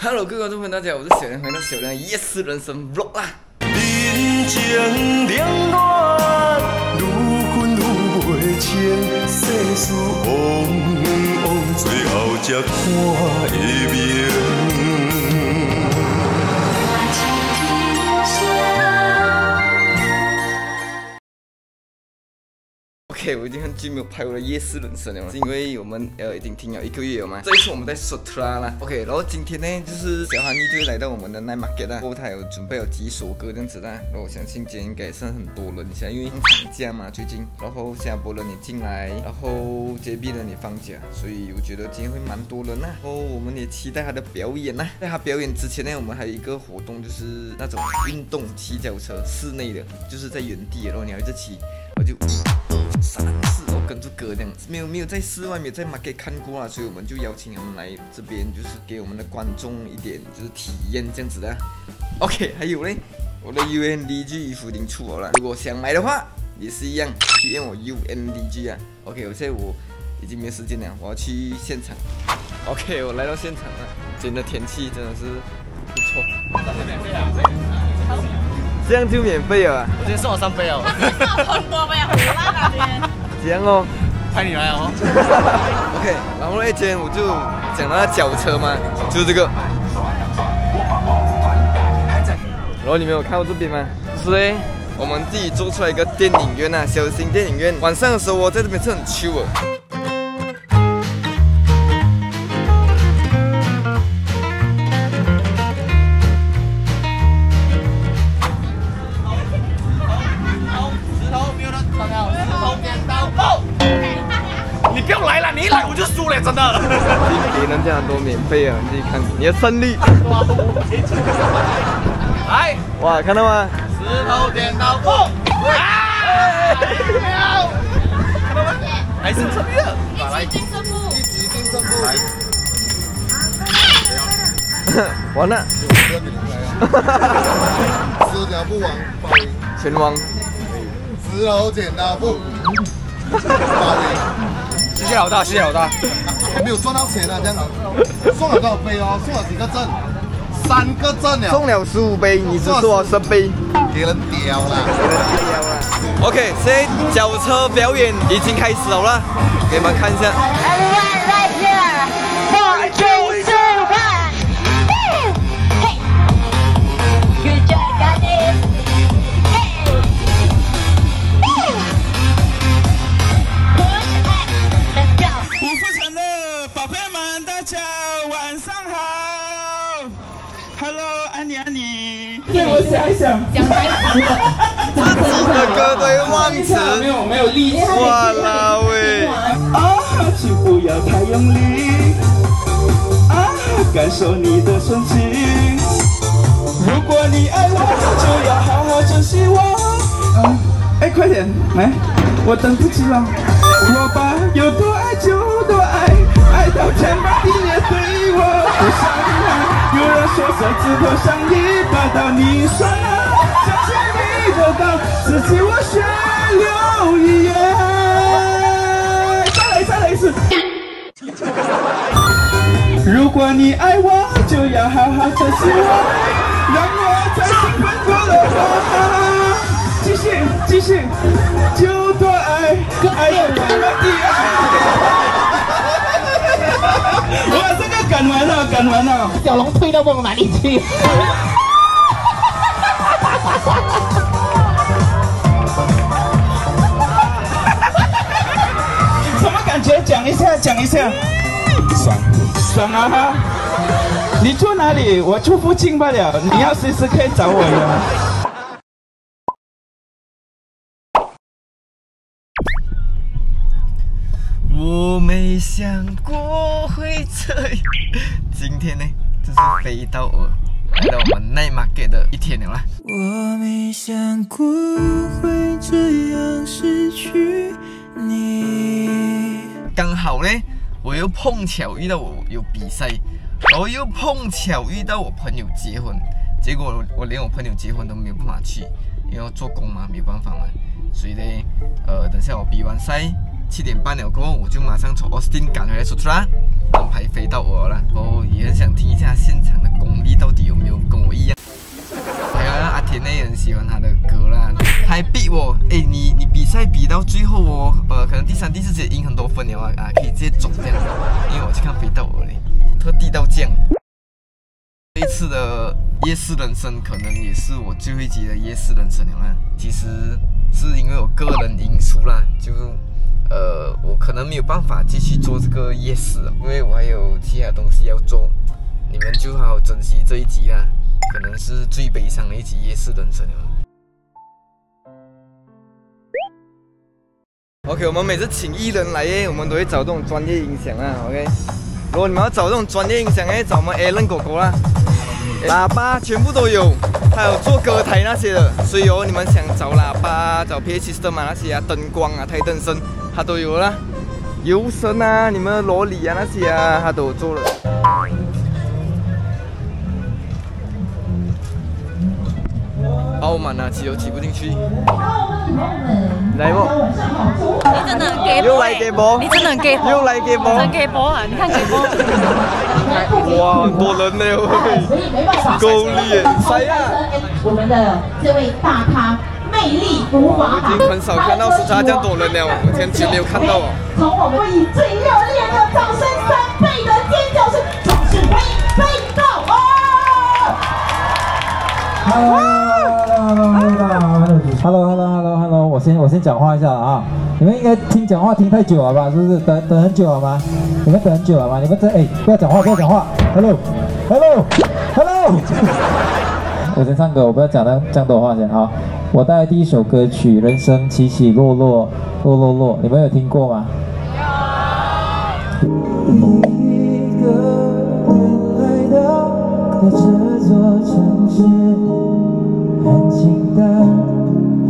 Hello，各位观众朋友，大家好，我是小梁，欢迎到小梁夜市人生 Vlog 啦。人情冷暖，愈分愈袂清，世事往往，最后才看会明。我已经很久没有拍我的夜市人生了，是因为我们呃已经停了一个月了嘛。这一次我们在 shut 啦，OK，然后今天呢就是小哈尼就来到我们的 Night Market 啦，然后他有准备了几首歌这样子啦，然后我相信今天应该也算很多人一下，因为放假嘛最近，然后新加坡人也进来，然后 JB 人也放假，所以我觉得今天会蛮多人呐。然后我们也期待他的表演呐。在他表演之前呢，我们还有一个活动，就是那种运动骑脚车，室内的，就是在原地，然后你要一直骑，我就三四，然后跟着歌这样，没有没有在室外，没有在 market 看过啊，所以我们就邀请他们来这边，就是给我们的观众一点就是体验这样子的。OK，还有嘞，我的 UNDG 衣服已经出好了，如果想买的话，也是一样体验我 UNDG 啊。OK，我现在我已经没有时间了，我要去现场。OK，我来到现场了，今天的天气真的是不错。这样就免费了啊？我今天送我三杯哦，我们要胡辣那边。这样哦。派你来哦。OK，然后那天我就讲到那脚车嘛，就是这个。然后你们有看过这边吗？就是嘞，我们自己做出来一个电影院啊，小型电影院。晚上的时候我，在这边是很 chill 的。真的。给人这样多免费啊，你自己看你的胜利。来，哇，看到吗？石头剪刀布。啊！还是这边。来，金色布，一击定胜负。来，完了，不要给你们来啊！石头剪刀布王报赢，拳王。石头剪刀布报赢，谢谢老大，谢谢老大。还没有赚到钱啊！这样子，送了多少杯哦？送了几个证？三个证了，送了十五杯，你只做了十杯。给人屌了。OK，现在脚车表演已经开始了啦，给你们看一下。妮。对我想一想，这歌对忘词，没有没有力气。哇啦喂！啊，请不要太用力。啊，感受你的深情。如果你爱我，就要好好珍惜我。啊，哎，快点来，我等不及了。我把有多爱就多爱，爱到天荒地裂，对我不伤害。有人说手指头像一把刀，你说呢？相信你得到，自己我血流一夜。再来再来一次。如果你爱我，就要好好珍惜我，让我在兴奋过了我。继续继续，就多爱，爱有那么的爱。哇，这个赶完了，赶完了。小龙推到往哪里去？什么感觉？讲一下，讲一下。爽，爽啊哈！你住哪里？我住附近罢了。你要随时可以找我哟。我没想过会这样。今天呢，就是飞到我来到我们内马给的一天了啦。我没想过会这样失去你。刚好呢，我又碰巧遇到我有比赛，然后又碰巧遇到我朋友结婚，结果我连我朋友结婚都没有办法去，因为要做工嘛，没有办法嘛。所以呢，呃，等下我比完赛七点半了过后，我就马上从 Austin 赶回来出差，安排飞到我了。哦，也很想听一下现场的功力到底有没有跟我一样。还有阿田呢，也很喜欢他的歌啦，还逼我，哎，你你比赛比到最后哦，呃，可能第三、第四节赢很多分了啊，啊，可以直接走这样子，因为我去看飞到我嘞，特地到这样。这次的夜市人生可能也是我最后一集的夜市人生了。其实是因为我个人因素啦，就是呃，我可能没有办法继续做这个夜市，因为我还有其他东西要做。你们就好好珍惜这一集啦，可能是最悲伤的一集夜市人生了。OK，我们每次请艺人来耶，我们都会找这种专业音响啊。OK，如果你们要找这种专业音响诶，找我们 Alan 狗狗啦。喇叭全部都有，还有做歌台那些的，所以哦，你们想找喇叭、找 PA system 啊那些啊，灯光啊、台灯声，它都有啦。油神啊，你们的罗里啊那些啊，它都有做了。傲慢啊，骑都骑不进去。来不？你真的很 gay 又来 gay 波你真的很 gay 又来 gay 波真 gay 波啊！你看 gay 波，哇，很多人呢，喂，够力耶！谁啊？我们的这位大咖魅力无法挡已经很少看到时差这样多人了，我前几天没有看到哦。从我们以最热烈的掌声三倍的尖叫声，总是飞飞到哦！Hello，Hello，Hello，Hello，我先我先讲话一下啊！你们应该听讲话听太久了吧？是不是？等等很久了吗？你们等很久了吗？你们这哎，不要讲话，不要讲话！Hello，Hello，Hello！我先唱歌，我不要讲那这样多话先啊！我带来第一首歌曲《人生起起落落落落落》，你们有听过吗？一个人来到这座城市。安静的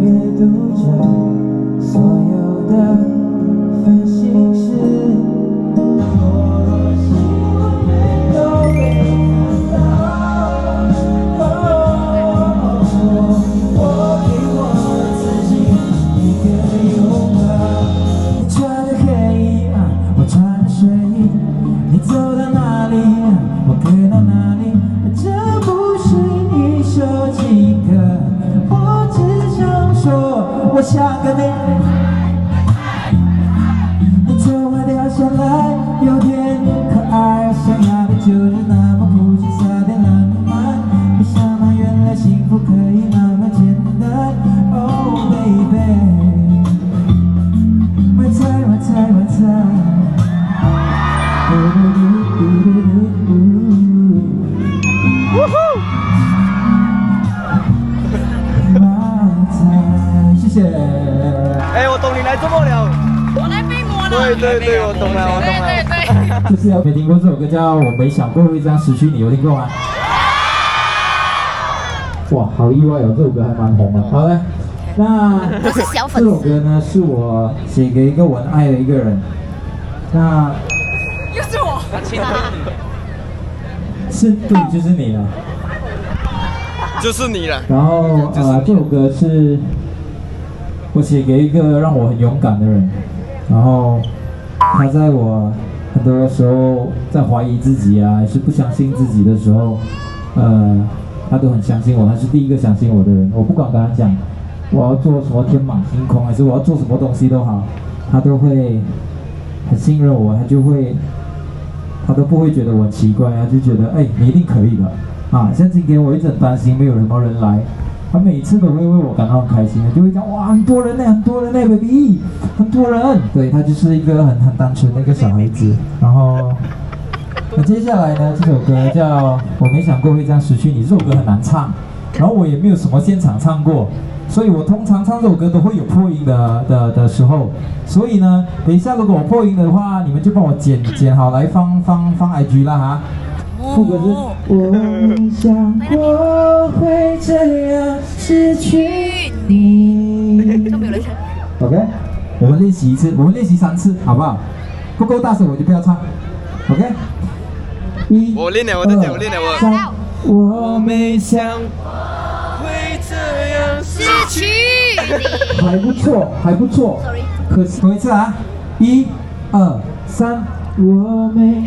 阅读着所有的就是要没听过这首歌叫《我没想过会这样失去你》，有听过吗？哇，好意外哦，这首歌还蛮红的。好嘞，那这首歌呢是我写给一个我很爱的一个人，那又是我。是对，就是你了。就是你了。然后呃，这首歌是我写给一个让我很勇敢的人，然后他在我很多时候在怀疑自己啊，是不相信自己的时候，呃，他都很相信我，他是第一个相信我的人。我不管跟他讲我要做什么天马行空，还是我要做什么东西都好，他都会很信任我，他就会他都不会觉得我奇怪，啊就觉得哎，你一定可以的。啊，像今天我一直很担心没有什么人来，他每次都会为我感到很开心，就会讲哇很多人呢，很多人呢，baby，很多人。对他就是一个很很单纯的一个小孩子。然后，那接下来呢，这首歌叫《我没想过会这样失去你》，这首歌很难唱，然后我也没有什么现场唱过，所以我通常唱这首歌都会有破音的的的时候。所以呢，等一下如果我破音的话，你们就帮我剪剪好来放放放 IG 啦哈。副歌是我没想过会这样失去你。OK，我们练习一次，我们练习三次，好不好？不够大声我就不要唱。OK，一，我练了，我在讲，我练了，我。三，我没想，会这样失去你。还不错，还不错。可是，头一次啊，一、二、三，我没。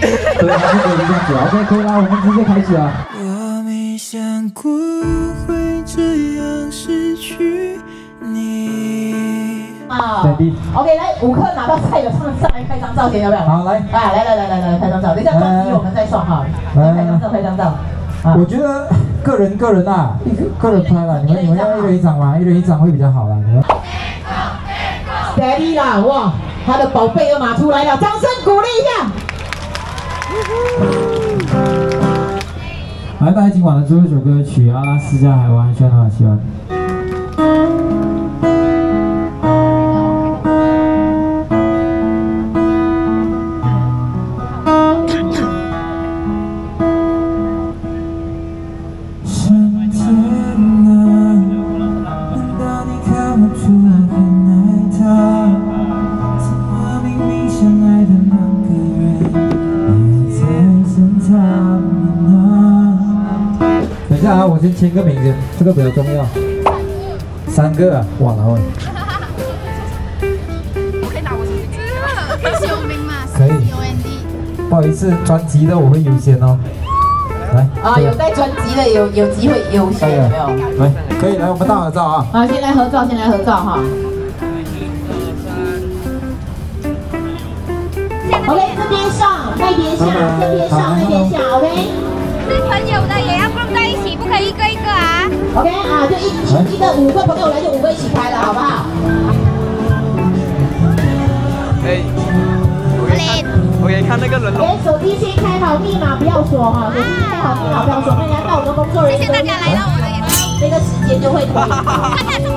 对，还是可以这样子，OK，可以啦，我们直接开始啊。我没想想过会这样失去你。啊对的，OK，来，五颗拿到菜的，上上来拍张照先，要不要？好来啊，来来来来来，拍张照，等一下专辑我们再算哈，来拍张照，拍张照。啊我觉得个人个人啊，个人拍了，你们你们要一人一张吗？一人一张会比较好啦。你们 Daddy 啦，哇，他的宝贝又拿出来了，掌声鼓励一下。来，大家今晚的最后一首歌曲《阿拉斯加海湾》，希望大家喜欢。先签个名先，这个比较重要。三个啊，哇，然后我可以拿我手机。可以秀明吗？可以。不好意思，专辑的我会优先哦。来，啊，有带专辑的有有机会优先，有没有？来，可以来，我们大合照啊。好，先来合照，先来合照哈。OK，这边上，那边下，这边上，那边下，OK。是朋友的一个一个啊。OK 啊，就一一一个五个朋友来就五个一起拍了，好不好？哎，我给你看，我给你看那个人龙。连手机先开好密码，不要锁哈，手机先开好密码，不要锁，不然到我们工作人员谢谢大家来到我的演唱那个时间就会拖。看看中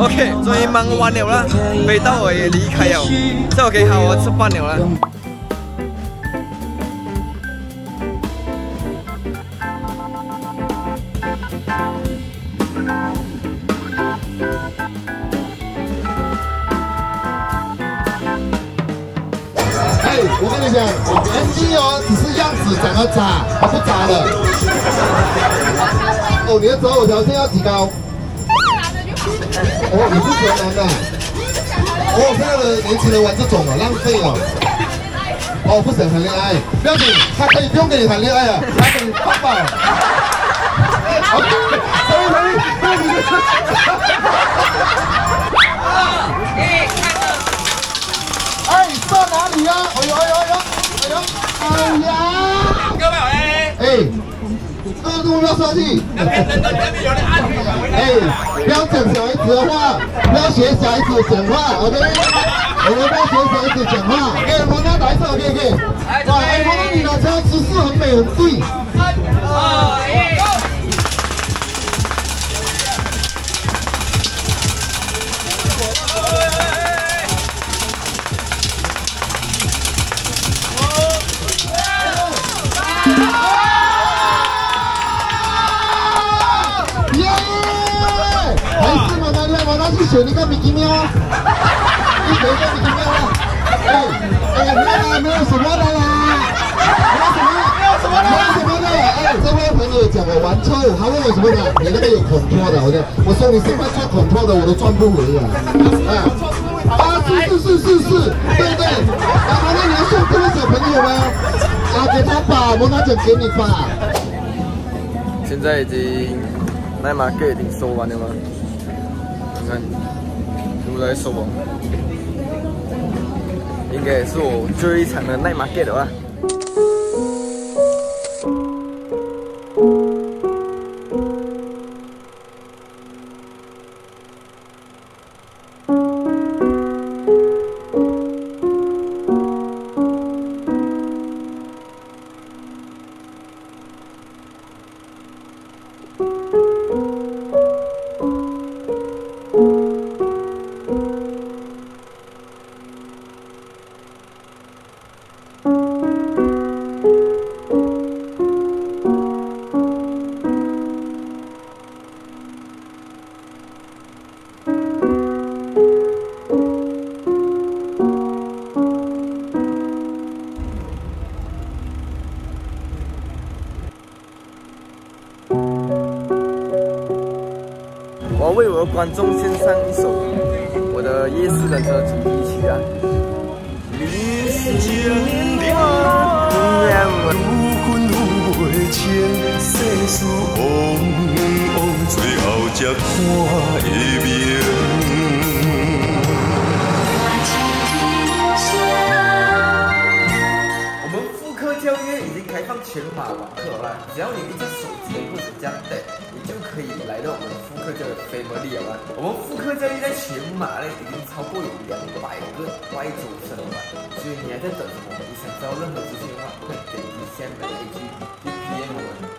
OK，终于忙完了啦，飞到我也离开了，这 OK 好，我吃饭了啦。我跟你讲，MG 哦，只是样子长得渣，它不渣的。哦，你的择偶条件要提高。哦，你不喜欢男的？哦，现在的年轻人玩这种啊，浪费了。哦，不想谈恋爱，不要紧，他可以不用跟你谈恋爱啊，他跟你抱抱。好，所以所以所以各位哎，哎，标设计。那边人都那边有人按钮了，回来。哎，不要整小孩子的话，不要学小孩子讲话，OK？我们不要学小孩子讲话。OK，我拿白色，OK OK。哇，哎，我们你的车姿势很美很对。三二一马达利亚，我拿去选一个米奇喵，你选一个米奇喵啊！哎哎，没有啦，没有什么的啦，没有什么，没有什么的，没有什么的。哎，这位朋友讲我玩错，他问我什么的，你那个有恐托的，我的，我说你现在做恐托的，我都赚不回了。啊，啊，是是是是是，对对。啊，那你要送这位小朋友吗？啊，给他吧，我拿奖给你吧。现在已经奈马克已经收完了吗？你看，全部都在收完。应该也是我最后一场的奈马克了吧？我要为我的观众献上一首我的夜市人的主题曲啊！你是我，愈分愈袂清，世事往往，最后才看会明。我们妇科教育已经开放全马网课了，只要你一只手机或者这样的，你就可以来到我们复刻教育 family 了。我们复刻教育在全马呢已经超过有两百个外州生了，所以你还在等什么？你想知道任何资讯的话，快点击下面的 A G，去 PM 我。